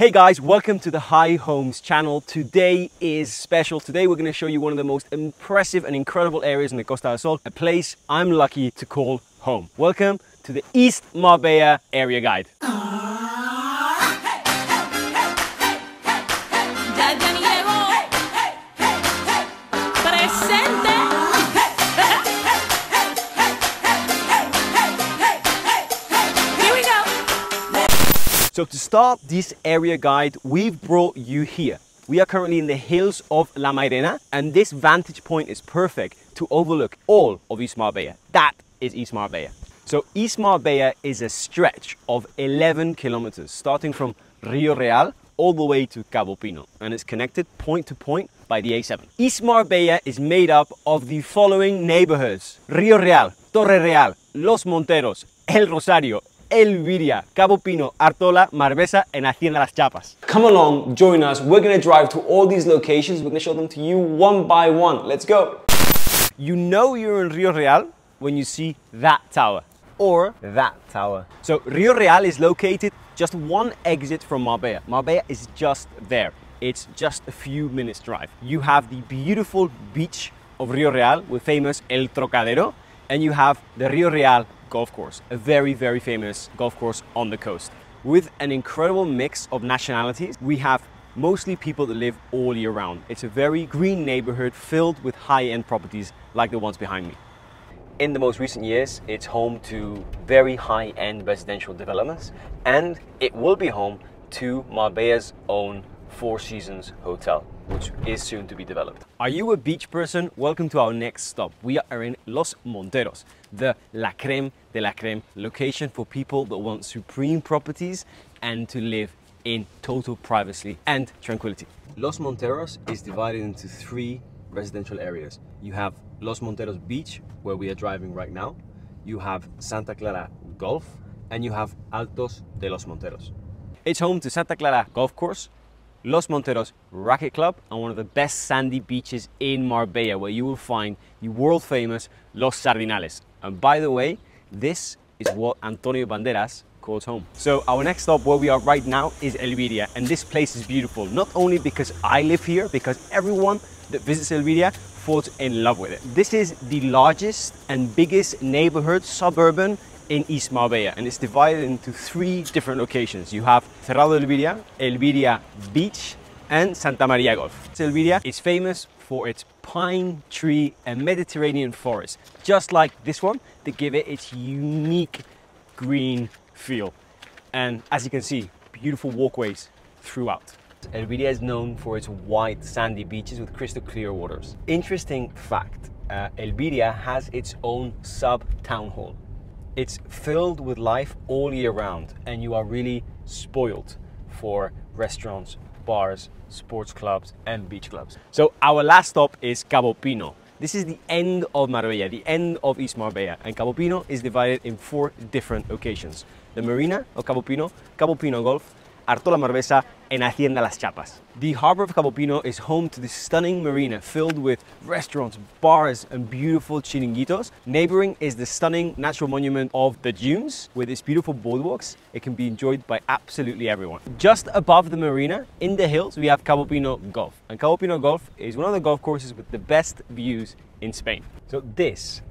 Hey guys, welcome to the Hi Homes channel. Today is special. Today we're going to show you one of the most impressive and incredible areas in the Costa del Sol, a place I'm lucky to call home. Welcome to the East Marbella Area Guide. So to start this area guide, we've brought you here. We are currently in the hills of La Mairena and this vantage point is perfect to overlook all of East Marbella. That is East Marbella. So East Marbella is a stretch of 11 kilometers starting from Rio Real all the way to Cabopino and it's connected point to point by the A7. East Marbella is made up of the following neighborhoods. Rio Real, Torre Real, Los Monteros, El Rosario, Elviria, Cabopino, Artola, Marbesa, and Hacienda Las Chapas. Come along, join us. We're gonna drive to all these locations. We're gonna show them to you one by one. Let's go. You know you're in Rio Real when you see that tower or that tower. So Rio Real is located just one exit from Marbella. Marbella is just there. It's just a few minutes drive. You have the beautiful beach of Rio Real with famous El Trocadero and you have the Rio Real golf course, a very, very famous golf course on the coast. With an incredible mix of nationalities, we have mostly people that live all year round. It's a very green neighborhood filled with high-end properties like the ones behind me. In the most recent years, it's home to very high-end residential developments and it will be home to Marbella's own Four Seasons Hotel, which is soon to be developed. Are you a beach person? Welcome to our next stop. We are in Los Monteros, the la creme de la creme location for people that want supreme properties and to live in total privacy and tranquility. Los Monteros is divided into three residential areas. You have Los Monteros Beach, where we are driving right now. You have Santa Clara Golf, and you have Altos de Los Monteros. It's home to Santa Clara Golf Course, Los Monteros Racket Club, and one of the best sandy beaches in Marbella, where you will find the world famous Los Sardinales. And by the way, this is what Antonio Banderas calls home. So our next stop where we are right now is Elviria and this place is beautiful not only because I live here because everyone that visits Elviria falls in love with it. This is the largest and biggest neighborhood suburban in East Marbella and it's divided into three different locations. You have Cerrado Elviria, Elviria Beach and Santa Maria Golf. Elviria is famous for its pine tree and Mediterranean forest, just like this one, that give it its unique green feel. And as you can see, beautiful walkways throughout. Elviria is known for its white sandy beaches with crystal clear waters. Interesting fact, uh, Elviria has its own sub-town hall. It's filled with life all year round and you are really spoiled for restaurants, bars, sports clubs and beach clubs. So our last stop is Cabopino. This is the end of Marbella, the end of East Marbella, and Cabopino is divided in four different locations. The Marina of Cabopino, Cabo Pino Golf, Artola Marbesa, and Hacienda Las Chapas. The harbor of Cabopino is home to this stunning marina filled with restaurants, bars, and beautiful chiringuitos. Neighboring is the stunning natural monument of the Dunes with its beautiful boardwalks. It can be enjoyed by absolutely everyone. Just above the marina, in the hills, we have Cabopino Golf. And Cabopino Golf is one of the golf courses with the best views in Spain. So this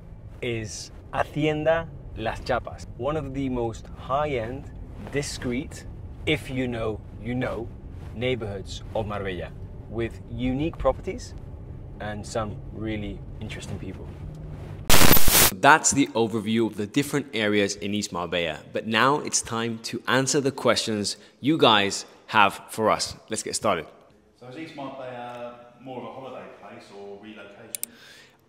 is Hacienda Las Chapas, one of the most high-end, discreet, if you know, you know, neighborhoods of Marbella with unique properties and some really interesting people. That's the overview of the different areas in East Marbella. But now it's time to answer the questions you guys have for us. Let's get started. So is East Marbella more of a holiday place or relocation?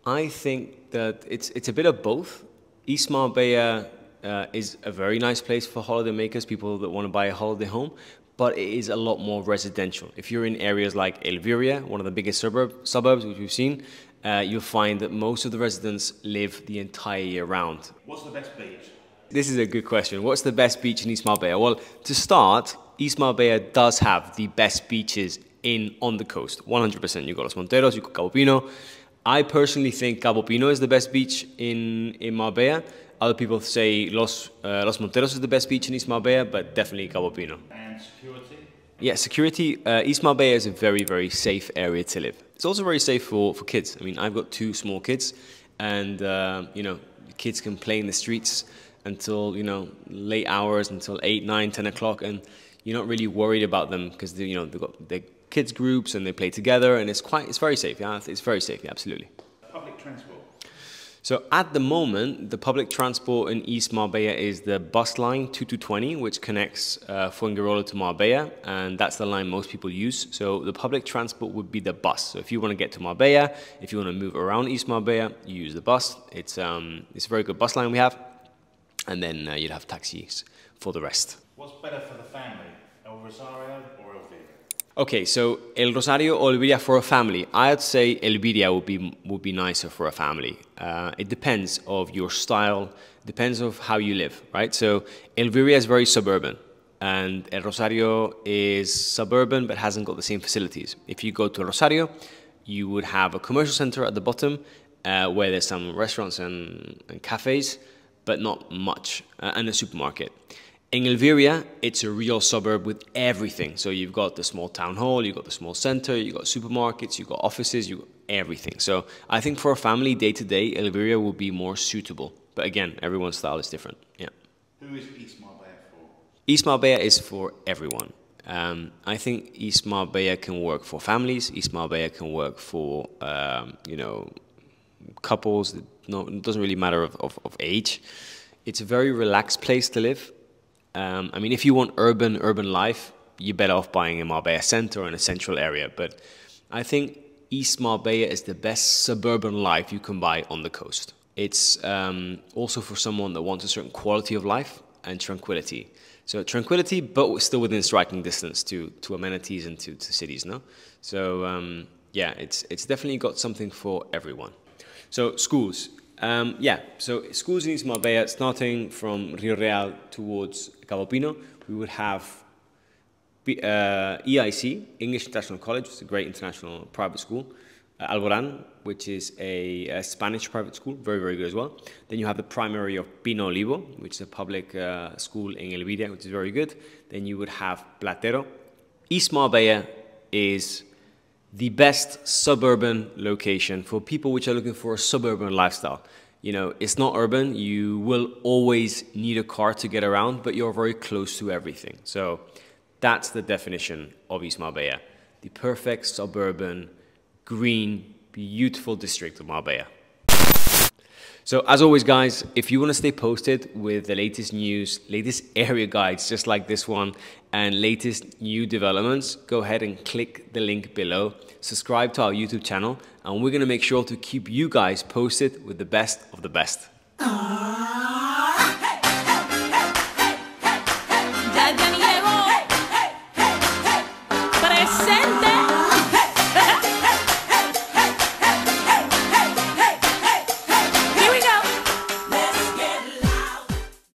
I think that it's it's a bit of both. East Marbella uh, is a very nice place for holidaymakers, people that want to buy a holiday home, but it is a lot more residential. If you're in areas like Elviria, one of the biggest suburb, suburbs which we've seen, uh, you'll find that most of the residents live the entire year round. What's the best beach? This is a good question. What's the best beach in East Marbella? Well, to start, East Marbella does have the best beaches in on the coast. 100%. You've got Los Monteros, you've got Cabopino. I personally think Cabopino is the best beach in, in Marbella. Other people say Los, uh, Los Monteros is the best beach in East Marbella, but definitely Cabopino. And security? Yeah, security. Uh, East Marbella is a very, very safe area to live. It's also very safe for, for kids. I mean, I've got two small kids, and uh, you know, kids can play in the streets until you know late hours, until eight, nine, ten o'clock, and you're not really worried about them because you know they've got their kids groups and they play together, and it's quite, it's very safe. Yeah, it's very safe. Yeah, absolutely. Public transport. So at the moment, the public transport in East Marbella is the bus line 2220, which connects uh, Fuengirola to Marbella, and that's the line most people use. So the public transport would be the bus. So if you want to get to Marbella, if you want to move around East Marbella, you use the bus. It's, um, it's a very good bus line we have, and then uh, you'd have taxis for the rest. What's better for the family, El Rosario? Okay, so El Rosario or Elviria for a family. I'd say Elviria would be would be nicer for a family. Uh, it depends of your style, depends of how you live, right? So Elviria is very suburban, and El Rosario is suburban but hasn't got the same facilities. If you go to El Rosario, you would have a commercial center at the bottom uh, where there's some restaurants and, and cafes, but not much, uh, and a supermarket. In Elviria, it's a real suburb with everything. So you've got the small town hall, you've got the small center, you've got supermarkets, you've got offices, you've got everything. So I think for a family day to day, Elviria will be more suitable. But again, everyone's style is different. Yeah. Who is East Marbella for? East Marbella is for everyone. Um, I think East Marbella can work for families. East Marbella can work for um, you know couples. No, it doesn't really matter of, of, of age. It's a very relaxed place to live. Um, I mean, if you want urban urban life, you're better off buying in Marbella center or in a central area. But I think East Marbella is the best suburban life you can buy on the coast. It's um, also for someone that wants a certain quality of life and tranquility. So tranquility, but still within striking distance to, to amenities and to, to cities, no? So um, yeah, it's, it's definitely got something for everyone. So schools, um, yeah, so schools in East Marbella, starting from Rio Real towards Cabopino, we would have uh, EIC, English International College, which is a great international private school. Uh, Alboran, which is a, a Spanish private school, very, very good as well. Then you have the primary of Pino Olivo, which is a public uh, school in Elviria, which is very good. Then you would have Platero. East Marbella is the best suburban location for people which are looking for a suburban lifestyle. You know, it's not urban. You will always need a car to get around, but you're very close to everything. So that's the definition of East Marbella. The perfect suburban, green, beautiful district of Marbella. So as always, guys, if you want to stay posted with the latest news, latest area guides, just like this one, and latest new developments, go ahead and click the link below. Subscribe to our YouTube channel, and we're going to make sure to keep you guys posted with the best of the best.